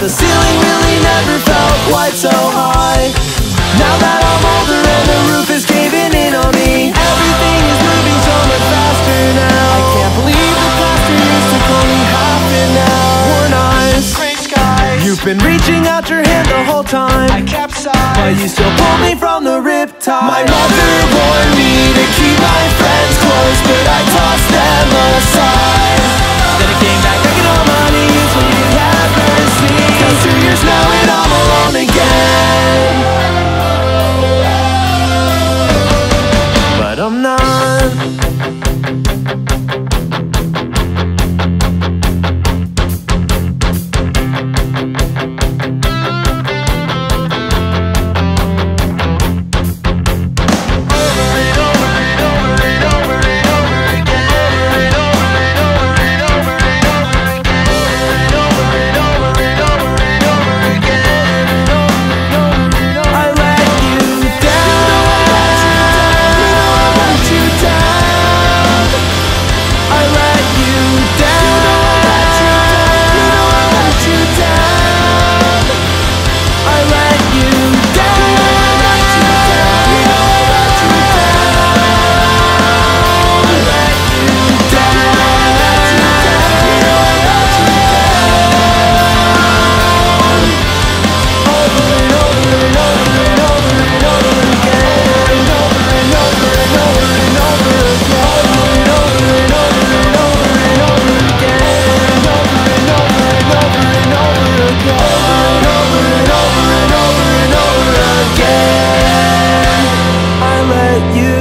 the ceiling really never felt quite so high. Now that I'm older and the roof is caving in on me Everything is moving so much faster now. I can't believe the two years took only an hour Worn eyes, Gray skies. You've been reaching out your hand the whole time. I capsized but you still pull me from the riptide. My mother warned me to keep my you.